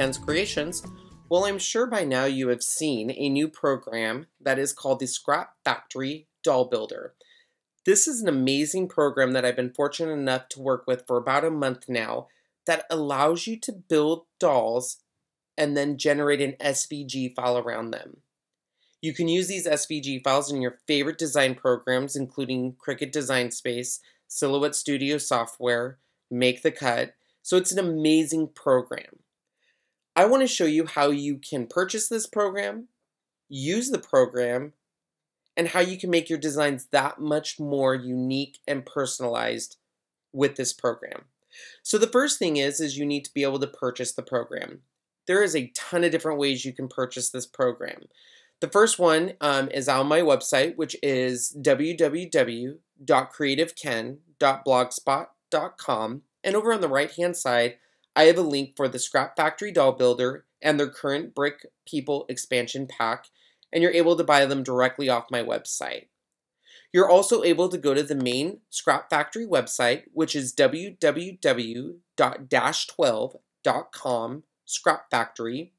Ken's Kreations. Well, I'm sure by now you have seen a new program that is called the Scrap Factory Doll Builder. This is an amazing program that I've been fortunate enough to work with for about a month now that allows you to build dolls and then generate an SVG file around them. You can use these SVG files in your favorite design programs, including Cricut Design Space, Silhouette Studio software, Make the Cut, so it's an amazing program. I want to show you how you can purchase this program, use the program, and how you can make your designs that much more unique and personalized with this program. So the first thing is, is you need to be able to purchase the program. There is a ton of different ways you can purchase this program. The first one um, is on my website, which is www.kretiveken.blogspot.com. And over on the right hand side, I have a link for the Scrap Factory Doll Builder and their current Brick People expansion pack, and you're able to buy them directly off my website. You're also able to go to the main Scrap Factory website, which is www.dash12.com Scrap Factory.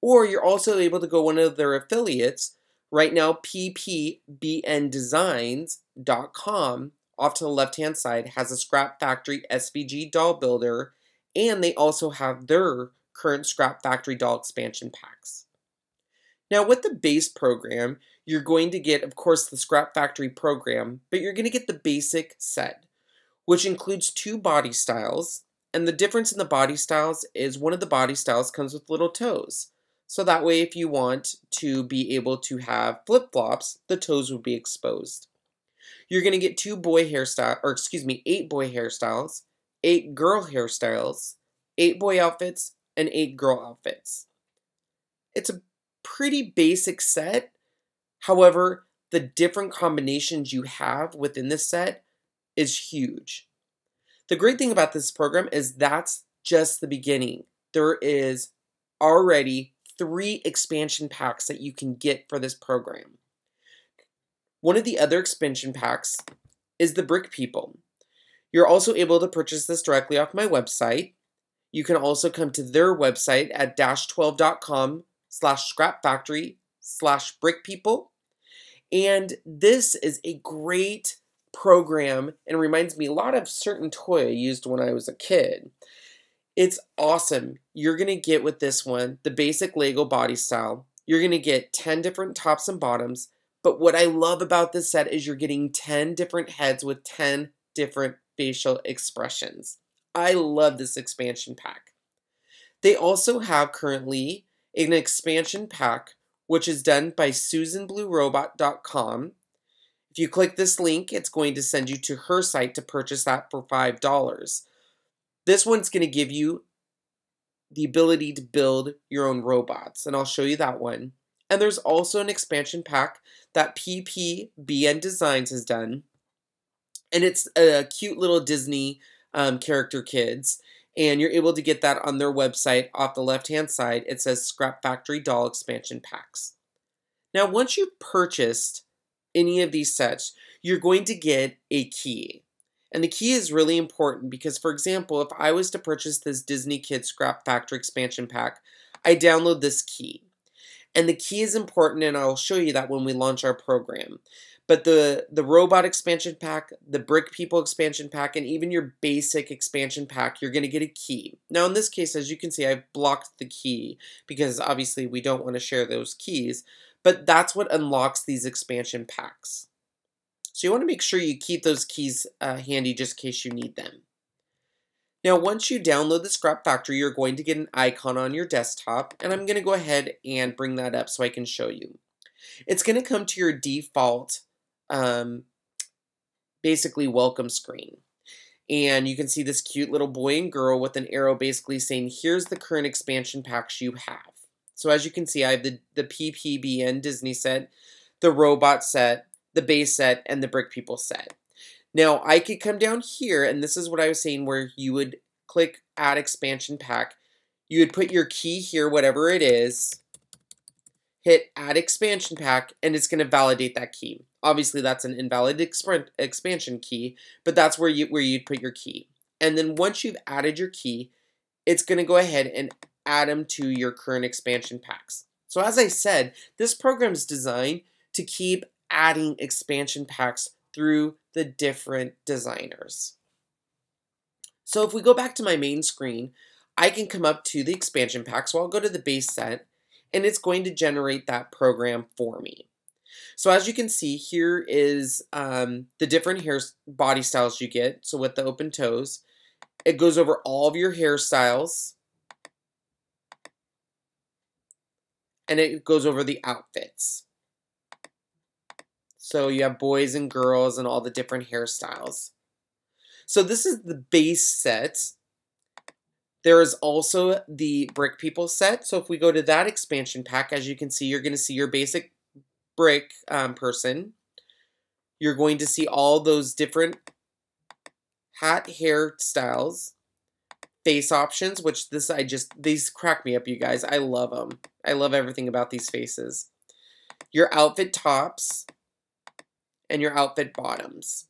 Or you're also able to go one of their affiliates, right now ppbndesigns.com off to the left hand side has a Scrap Factory SVG doll builder, and they also have their current Scrap Factory doll expansion packs. Now, with the base program, you're going to get, of course, the Scrap Factory program, but you're going to get the basic set, which includes two body styles. And the difference in the body styles is one of the body styles comes with little toes. So that way, if you want to be able to have flip flops, the toes would be exposed. You're going to get two boy hairstyles, or excuse me, eight boy hairstyles, eight girl hairstyles, eight boy outfits, and eight girl outfits. It's a pretty basic set. However, the different combinations you have within this set is huge. The great thing about this program is that's just the beginning. There is already three expansion packs that you can get for this program. One of the other expansion packs is the Brick People. You're also able to purchase this directly off my website. You can also come to their website at dash12.com slash scrap factory slash brick people. And this is a great program and reminds me a lot of certain toy I used when I was a kid. It's awesome. You're going to get with this one the basic Lego body style. You're going to get 10 different tops and bottoms, but what I love about this set is you're getting 10 different heads with 10 different facial expressions. I love this expansion pack. They also have currently an expansion pack which is done by SusanBlueRobot.com. If you click this link, it's going to send you to her site to purchase that for $5. This one's going to give you the ability to build your own robots, and I'll show you that one. And there's also an expansion pack that PPBN Designs has done. And it's a cute little Disney um, character kids. And you're able to get that on their website off the left hand side. It says Scrap Factory Doll Expansion Packs. Now, once you've purchased any of these sets, you're going to get a key. And the key is really important because, for example, if I was to purchase this Disney Kids Scrap Factory expansion pack, I download this key. And the key is important, and I'll show you that when we launch our program. But the, the robot expansion pack, the brick people expansion pack, and even your basic expansion pack, you're going to get a key. Now, in this case, as you can see, I've blocked the key because obviously we don't want to share those keys. But that's what unlocks these expansion packs. So you want to make sure you keep those keys uh, handy just in case you need them. Now, once you download the Scrap Factory, you're going to get an icon on your desktop, and I'm going to go ahead and bring that up so I can show you. It's going to come to your default, um, basically, welcome screen. And you can see this cute little boy and girl with an arrow basically saying, here's the current expansion packs you have. So as you can see, I have the, the PPBN Disney set, the robot set, the base set, and the Brick People set. Now, I could come down here, and this is what I was saying, where you would click Add Expansion Pack. You would put your key here, whatever it is, hit Add Expansion Pack, and it's going to validate that key. Obviously, that's an invalid exp expansion key, but that's where, you, where you'd put your key. And then once you've added your key, it's going to go ahead and add them to your current expansion packs. So as I said, this program is designed to keep adding expansion packs through the different designers. So if we go back to my main screen, I can come up to the expansion pack. So I'll go to the base set and it's going to generate that program for me. So as you can see, here is um, the different hair body styles you get. So with the open toes, it goes over all of your hairstyles. And it goes over the outfits. So you have boys and girls and all the different hairstyles. So this is the base set. There is also the Brick People set. So if we go to that expansion pack, as you can see, you're going to see your basic brick um, person. You're going to see all those different hat hairstyles, face options, which this I just, these crack me up, you guys. I love them. I love everything about these faces. Your outfit tops and your outfit bottoms.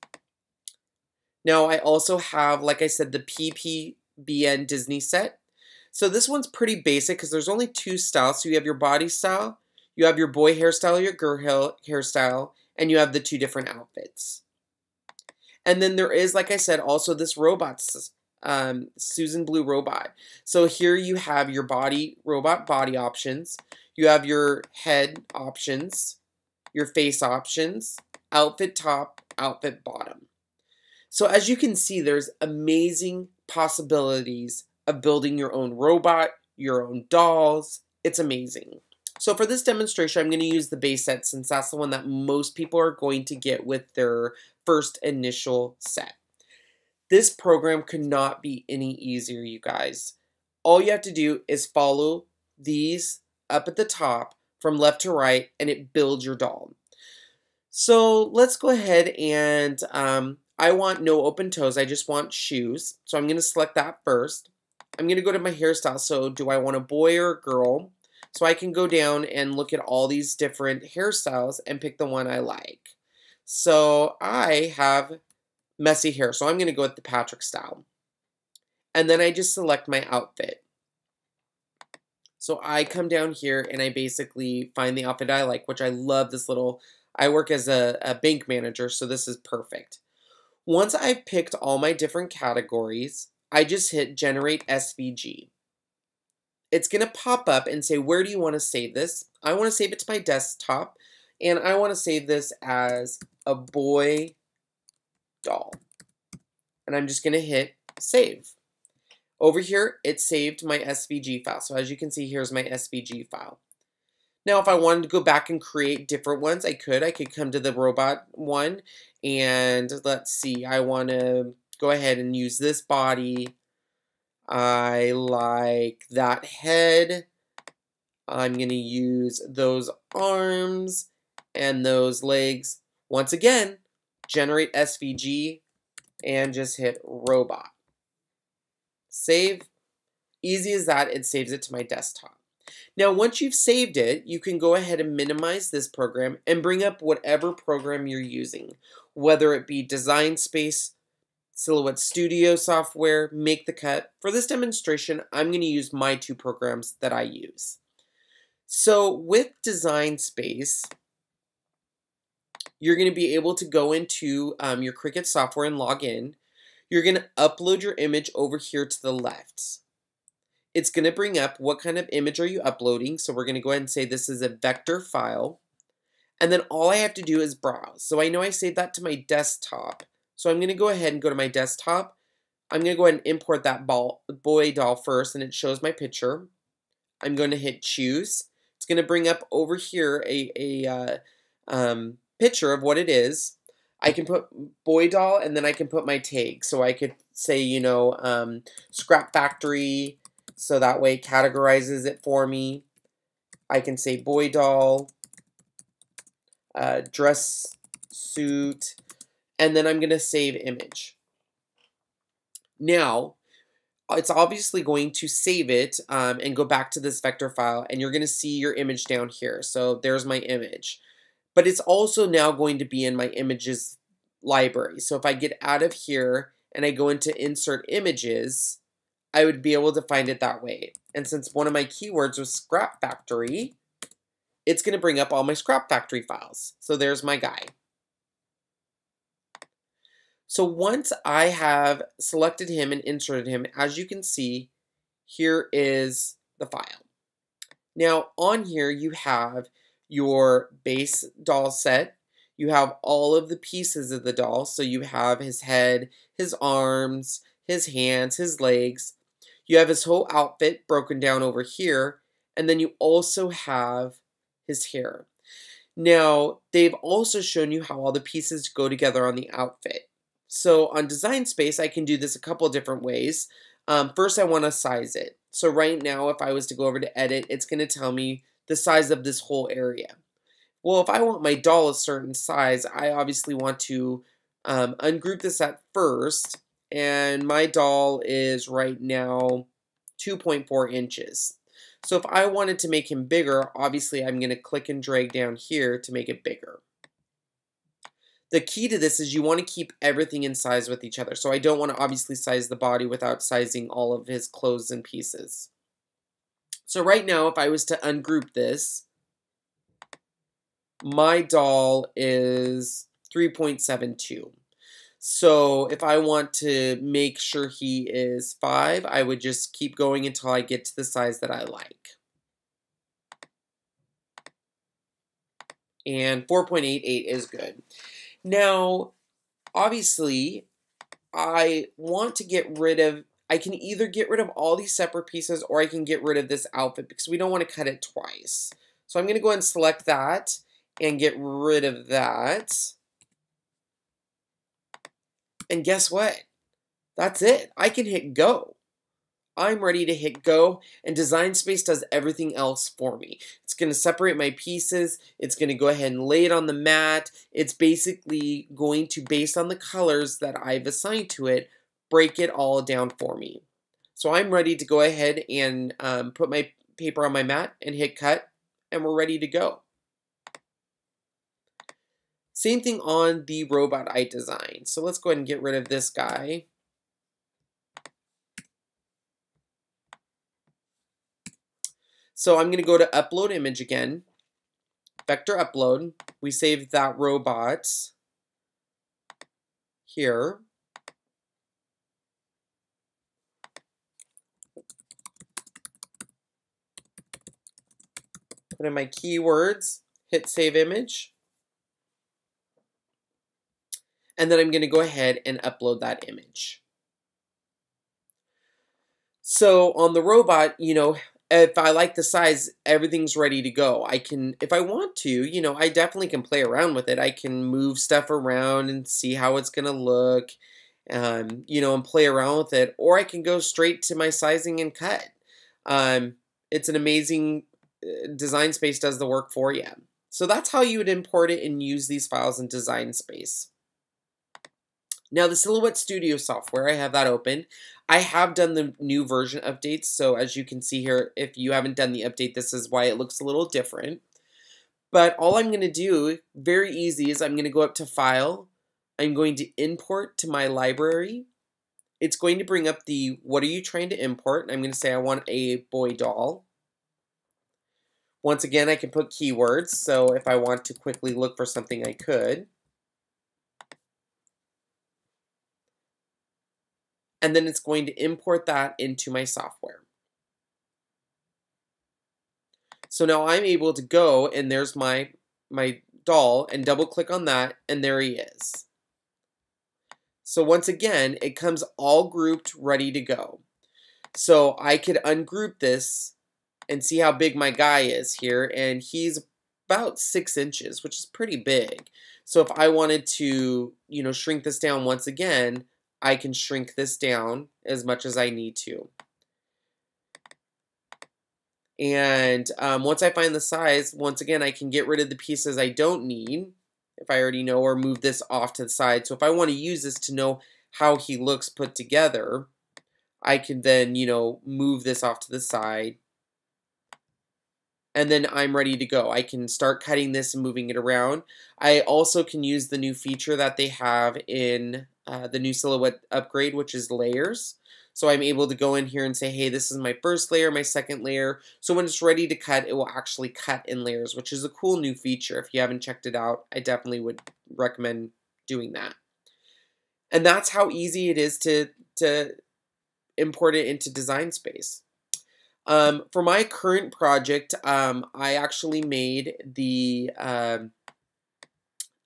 Now I also have, like I said, the PPBN Disney set. So this one's pretty basic because there's only two styles. So you have your body style, you have your boy hairstyle, your girl hairstyle, and you have the two different outfits. And then there is, like I said, also this robot, um, Susan Blue robot. So here you have your body, robot body options. You have your head options, your face options, outfit top, outfit bottom. So as you can see, there's amazing possibilities of building your own robot, your own dolls. It's amazing. So for this demonstration, I'm going to use the base set since that's the one that most people are going to get with their first initial set. This program could not be any easier, you guys. All you have to do is follow these up at the top from left to right and it builds your doll. So let's go ahead and um, I want no open toes. I just want shoes. So I'm going to select that first. I'm going to go to my hairstyle. So do I want a boy or a girl? So I can go down and look at all these different hairstyles and pick the one I like. So I have messy hair, so I'm going to go with the Patrick style. And then I just select my outfit. So I come down here and I basically find the outfit I like, which I love this little, I work as a, a bank manager, so this is perfect. Once I've picked all my different categories, I just hit generate SVG it's going to pop up and say, where do you want to save this? I want to save it to my desktop, and I want to save this as a boy doll. And I'm just going to hit save. Over here, it saved my SVG file. So as you can see, here's my SVG file. Now, if I wanted to go back and create different ones, I could. I could come to the robot one, and let's see, I want to go ahead and use this body I like that head. I'm going to use those arms and those legs. Once again, generate SVG and just hit robot. Save. Easy as that, it saves it to my desktop. Now, once you've saved it, you can go ahead and minimize this program and bring up whatever program you're using, whether it be Design Space, Silhouette Studio software, Make the Cut. For this demonstration, I'm going to use my two programs that I use. So with Design Space, you're going to be able to go into um, your Cricut software and log in. You're going to upload your image over here to the left. It's going to bring up what kind of image are you uploading. So we're going to go ahead and say this is a vector file. And then all I have to do is browse. So I know I saved that to my desktop. So I'm going to go ahead and go to my desktop. I'm going to go ahead and import that ball, boy doll first, and it shows my picture. I'm going to hit choose. It's going to bring up over here a, a uh, um, picture of what it is. I can put boy doll, and then I can put my tag. So I could say, you know, um, scrap factory, so that way it categorizes it for me. I can say boy doll, uh, dress suit, and then I'm going to save image. Now, it's obviously going to save it um, and go back to this vector file and you're going to see your image down here. So there's my image. But it's also now going to be in my images library. So if I get out of here and I go into insert images, I would be able to find it that way. And since one of my keywords was Scrap Factory, it's going to bring up all my Scrap Factory files. So there's my guy. So once I have selected him and inserted him, as you can see, here is the file. Now on here you have your base doll set. You have all of the pieces of the doll. So you have his head, his arms, his hands, his legs. You have his whole outfit broken down over here. And then you also have his hair. Now, they've also shown you how all the pieces go together on the outfit. So on Design Space, I can do this a couple different ways. Um, first, I want to size it. So right now, if I was to go over to edit, it's going to tell me the size of this whole area. Well, if I want my doll a certain size, I obviously want to um, ungroup this at first. And my doll is right now 2.4 inches. So if I wanted to make him bigger, obviously I'm going to click and drag down here to make it bigger. The key to this is you want to keep everything in size with each other. So I don't want to obviously size the body without sizing all of his clothes and pieces. So right now, if I was to ungroup this, my doll is 3.72. So if I want to make sure he is 5, I would just keep going until I get to the size that I like. And 4.88 is good. Now, obviously, I want to get rid of, I can either get rid of all these separate pieces or I can get rid of this outfit because we don't want to cut it twice. So I'm going to go and select that and get rid of that. And guess what? That's it. I can hit go. I'm ready to hit go and Design Space does everything else for me. It's going to separate my pieces. It's going to go ahead and lay it on the mat. It's basically going to, based on the colors that I've assigned to it, break it all down for me. So I'm ready to go ahead and um, put my paper on my mat and hit cut and we're ready to go. Same thing on the robot I designed. So let's go ahead and get rid of this guy. So I'm going to go to upload image again, vector upload. We save that robot here. Put in my keywords, hit save image. And then I'm going to go ahead and upload that image. So on the robot, you know, if I like the size, everything's ready to go. I can, if I want to, you know, I definitely can play around with it. I can move stuff around and see how it's going to look, um, you know, and play around with it. Or I can go straight to my sizing and cut. Um, it's an amazing, uh, Design Space does the work for you. So that's how you would import it and use these files in Design Space. Now the Silhouette Studio software, I have that open. I have done the new version updates, so as you can see here, if you haven't done the update, this is why it looks a little different. But all I'm going to do, very easy, is I'm going to go up to File. I'm going to import to my library. It's going to bring up the, what are you trying to import? I'm going to say I want a boy doll. Once again, I can put keywords, so if I want to quickly look for something, I could. And then it's going to import that into my software. So now I'm able to go and there's my, my doll and double click on that and there he is. So once again, it comes all grouped, ready to go. So I could ungroup this and see how big my guy is here and he's about six inches, which is pretty big. So if I wanted to, you know, shrink this down once again, I can shrink this down as much as I need to. And um, once I find the size, once again, I can get rid of the pieces I don't need if I already know or move this off to the side. So if I want to use this to know how he looks put together, I can then, you know, move this off to the side. And then I'm ready to go. I can start cutting this and moving it around. I also can use the new feature that they have in uh, the new silhouette upgrade, which is layers. So I'm able to go in here and say, hey, this is my first layer, my second layer. So when it's ready to cut, it will actually cut in layers, which is a cool new feature. If you haven't checked it out, I definitely would recommend doing that. And that's how easy it is to, to import it into Design Space. Um, for my current project, um, I actually made the um,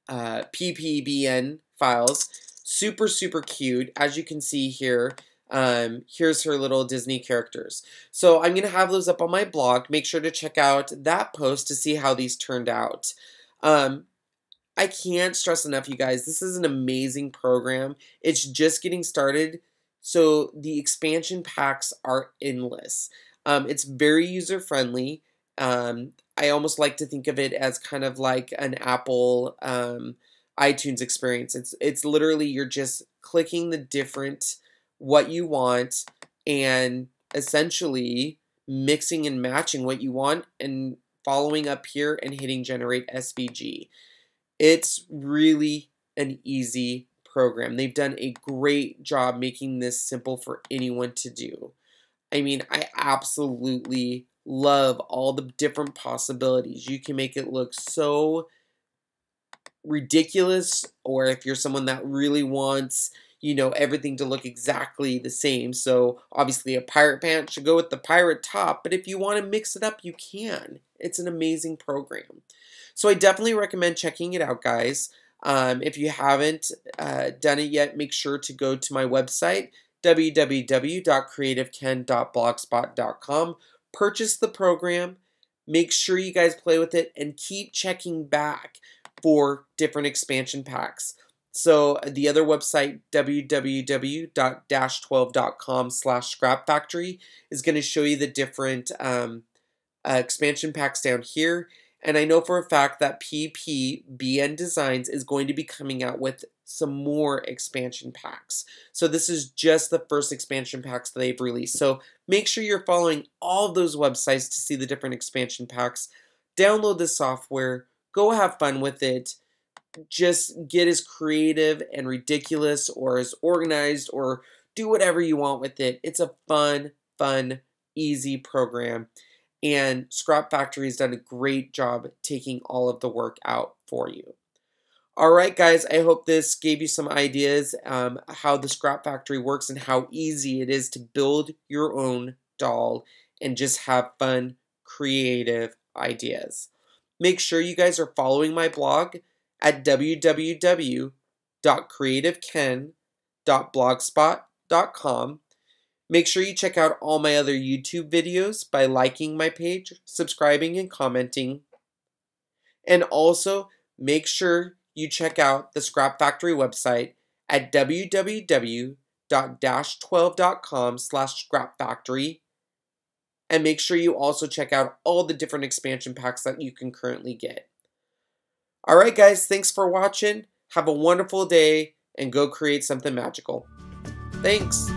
uh, PPBN files. Super, super cute. As you can see here, um, here's her little Disney characters. So I'm going to have those up on my blog. Make sure to check out that post to see how these turned out. Um, I can't stress enough, you guys, this is an amazing program. It's just getting started, so the expansion packs are endless. Um, it's very user friendly. Um, I almost like to think of it as kind of like an Apple um, iTunes experience. It's it's literally you're just clicking the different what you want and essentially mixing and matching what you want and following up here and hitting generate SVG. It's really an easy program. They've done a great job making this simple for anyone to do. I mean, I absolutely love all the different possibilities. You can make it look so ridiculous, or if you're someone that really wants, you know, everything to look exactly the same. So obviously a pirate pants should go with the pirate top, but if you want to mix it up, you can. It's an amazing program. So I definitely recommend checking it out, guys. Um, if you haven't uh, done it yet, make sure to go to my website, www.kretiveken.blogspot.com. Purchase the program. Make sure you guys play with it and keep checking back for different expansion packs. So the other website, www.dash12.com slash scrap factory, is going to show you the different um, uh, expansion packs down here. And I know for a fact that PPBN Designs is going to be coming out with some more expansion packs. So this is just the first expansion packs that they've released. So make sure you're following all those websites to see the different expansion packs. Download the software, go have fun with it. Just get as creative and ridiculous or as organized or do whatever you want with it. It's a fun, fun, easy program. And Scrap Factory has done a great job taking all of the work out for you. All right, guys, I hope this gave you some ideas um, how the Scrap Factory works and how easy it is to build your own doll and just have fun, creative ideas. Make sure you guys are following my blog at www.kretiveken.blogspot.com. Make sure you check out all my other YouTube videos by liking my page, subscribing, and commenting. And also, make sure you check out the Scrap Factory website at www.dash12.com slash scrapfactory and make sure you also check out all the different expansion packs that you can currently get. Alright guys, thanks for watching. Have a wonderful day and go create something magical. Thanks.